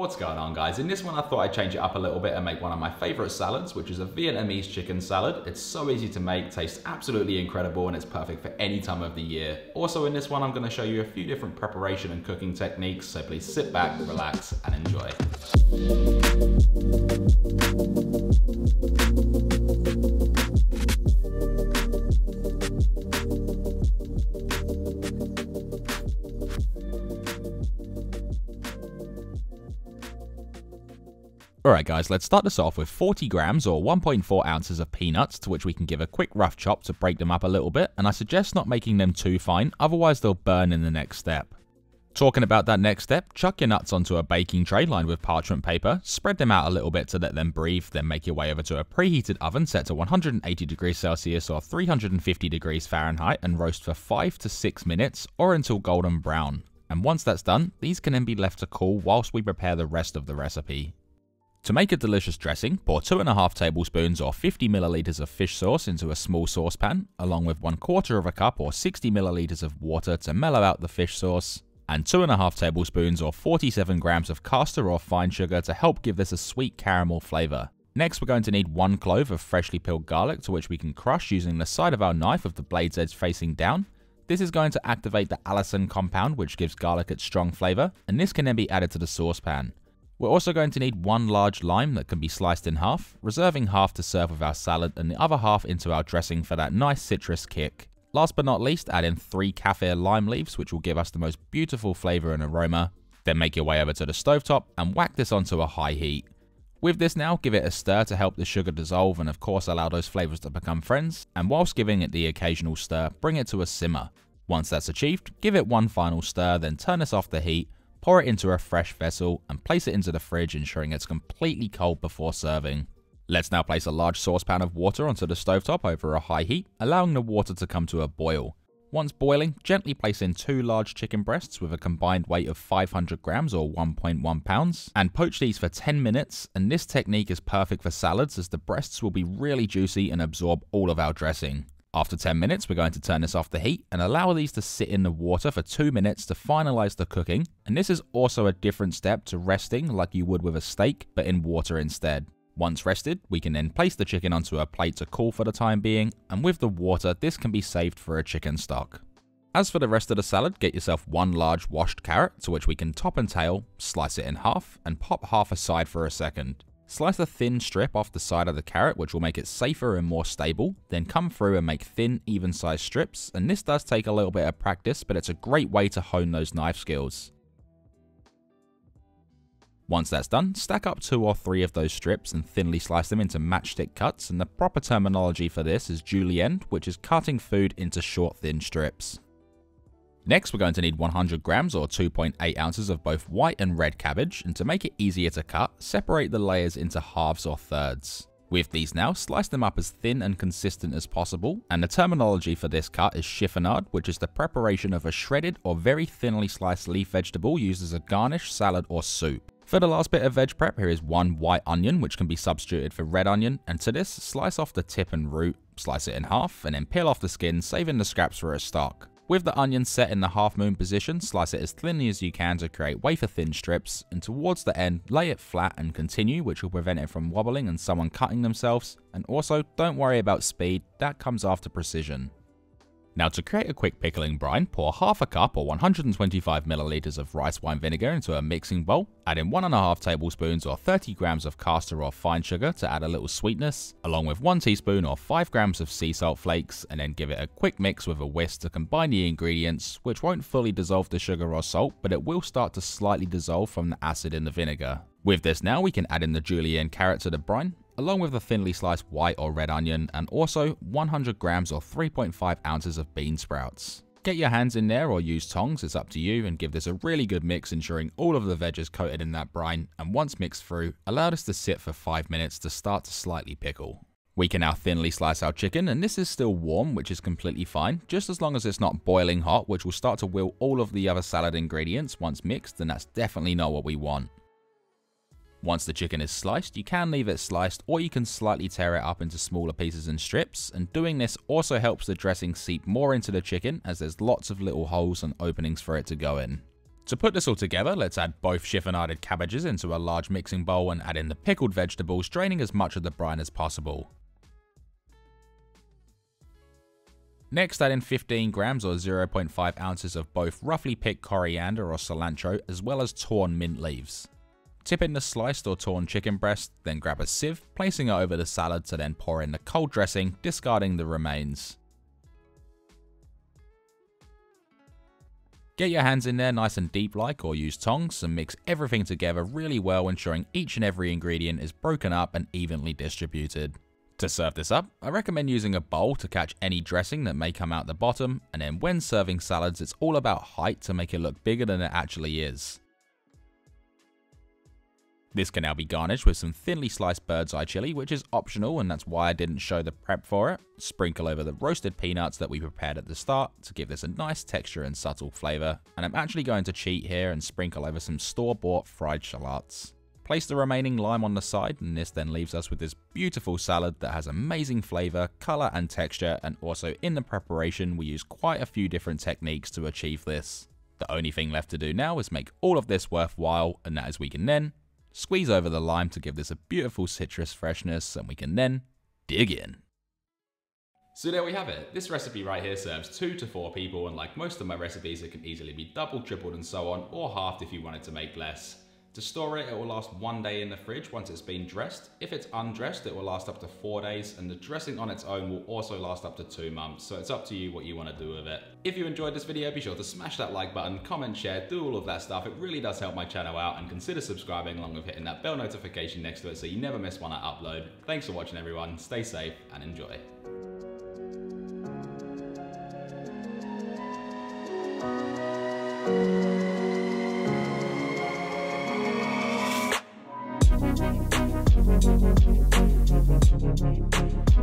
What's going on guys? In this one I thought I'd change it up a little bit and make one of my favorite salads, which is a Vietnamese chicken salad. It's so easy to make, tastes absolutely incredible, and it's perfect for any time of the year. Also in this one I'm gonna show you a few different preparation and cooking techniques, so please sit back, relax, and enjoy. Alright guys, let's start this off with 40 grams or 1.4 ounces of peanuts to which we can give a quick rough chop to break them up a little bit and I suggest not making them too fine otherwise they'll burn in the next step. Talking about that next step, chuck your nuts onto a baking tray lined with parchment paper, spread them out a little bit to let them breathe, then make your way over to a preheated oven set to 180 degrees Celsius or 350 degrees Fahrenheit and roast for 5 to 6 minutes or until golden brown. And once that's done, these can then be left to cool whilst we prepare the rest of the recipe. To make a delicious dressing, pour 2.5 tablespoons or 50 milliliters of fish sauce into a small saucepan, along with 1 quarter of a cup or 60 milliliters of water to mellow out the fish sauce, and 2.5 tablespoons or 47 grams of castor or fine sugar to help give this a sweet caramel flavour. Next we're going to need 1 clove of freshly peeled garlic to which we can crush using the side of our knife with the blade's edge facing down. This is going to activate the allicin compound which gives garlic its strong flavour, and this can then be added to the saucepan. We're also going to need one large lime that can be sliced in half, reserving half to serve with our salad and the other half into our dressing for that nice citrus kick. Last but not least, add in 3 kaffir lime leaves which will give us the most beautiful flavour and aroma. Then make your way over to the stovetop and whack this onto a high heat. With this now, give it a stir to help the sugar dissolve and of course allow those flavours to become friends, and whilst giving it the occasional stir, bring it to a simmer. Once that's achieved, give it one final stir, then turn this off the heat pour it into a fresh vessel, and place it into the fridge ensuring it's completely cold before serving. Let's now place a large saucepan of water onto the stovetop over a high heat, allowing the water to come to a boil. Once boiling, gently place in two large chicken breasts with a combined weight of 500 grams or 1.1 pounds, and poach these for 10 minutes, and this technique is perfect for salads as the breasts will be really juicy and absorb all of our dressing. After 10 minutes, we're going to turn this off the heat and allow these to sit in the water for 2 minutes to finalize the cooking. And this is also a different step to resting like you would with a steak, but in water instead. Once rested, we can then place the chicken onto a plate to cool for the time being, and with the water, this can be saved for a chicken stock. As for the rest of the salad, get yourself one large washed carrot to which we can top and tail, slice it in half, and pop half aside for a second. Slice a thin strip off the side of the carrot which will make it safer and more stable, then come through and make thin even sized strips, and this does take a little bit of practice but it's a great way to hone those knife skills. Once that's done, stack up two or three of those strips and thinly slice them into matchstick cuts and the proper terminology for this is julienne, which is cutting food into short thin strips. Next, we're going to need 100 grams or 2.8 ounces of both white and red cabbage, and to make it easier to cut, separate the layers into halves or thirds. With these now, slice them up as thin and consistent as possible, and the terminology for this cut is chiffonade, which is the preparation of a shredded or very thinly sliced leaf vegetable used as a garnish, salad, or soup. For the last bit of veg prep, here is one white onion, which can be substituted for red onion, and to this, slice off the tip and root, slice it in half, and then peel off the skin, saving the scraps for a stock. With the onion set in the half moon position, slice it as thinly as you can to create wafer thin strips, and towards the end, lay it flat and continue, which will prevent it from wobbling and someone cutting themselves. And also, don't worry about speed, that comes after precision. Now to create a quick pickling brine, pour half a cup or 125 milliliters of rice wine vinegar into a mixing bowl, add in 1.5 tablespoons or 30 grams of castor or fine sugar to add a little sweetness, along with 1 teaspoon or 5 grams of sea salt flakes, and then give it a quick mix with a whisk to combine the ingredients, which won't fully dissolve the sugar or salt, but it will start to slightly dissolve from the acid in the vinegar. With this now, we can add in the julienne carrot to the brine, along with a thinly sliced white or red onion, and also 100 grams or 3.5 ounces of bean sprouts. Get your hands in there or use tongs, it's up to you, and give this a really good mix ensuring all of the veg is coated in that brine, and once mixed through, allow this to sit for 5 minutes to start to slightly pickle. We can now thinly slice our chicken, and this is still warm, which is completely fine, just as long as it's not boiling hot, which will start to will all of the other salad ingredients once mixed, and that's definitely not what we want. Once the chicken is sliced, you can leave it sliced or you can slightly tear it up into smaller pieces and strips, and doing this also helps the dressing seep more into the chicken as there's lots of little holes and openings for it to go in. To put this all together, let's add both chiffonaded cabbages into a large mixing bowl and add in the pickled vegetables, draining as much of the brine as possible. Next add in 15 grams or 0.5 ounces of both roughly picked coriander or cilantro as well as torn mint leaves. Tip in the sliced or torn chicken breast, then grab a sieve, placing it over the salad to then pour in the cold dressing, discarding the remains. Get your hands in there nice and deep like or use tongs and mix everything together really well ensuring each and every ingredient is broken up and evenly distributed. To serve this up, I recommend using a bowl to catch any dressing that may come out the bottom and then when serving salads it's all about height to make it look bigger than it actually is. This can now be garnished with some thinly sliced bird's eye chili, which is optional and that's why I didn't show the prep for it. Sprinkle over the roasted peanuts that we prepared at the start to give this a nice texture and subtle flavour. And I'm actually going to cheat here and sprinkle over some store-bought fried shallots. Place the remaining lime on the side and this then leaves us with this beautiful salad that has amazing flavour, colour and texture and also in the preparation we use quite a few different techniques to achieve this. The only thing left to do now is make all of this worthwhile and that is we can then Squeeze over the lime to give this a beautiful citrus freshness and we can then dig in. So there we have it. This recipe right here serves two to four people and like most of my recipes it can easily be doubled, tripled and so on or halved if you wanted to make less. To store it, it will last one day in the fridge once it's been dressed. If it's undressed, it will last up to four days, and the dressing on its own will also last up to two months, so it's up to you what you want to do with it. If you enjoyed this video, be sure to smash that like button, comment, share, do all of that stuff. It really does help my channel out, and consider subscribing along with hitting that bell notification next to it so you never miss one I upload. Thanks for watching everyone, stay safe and enjoy.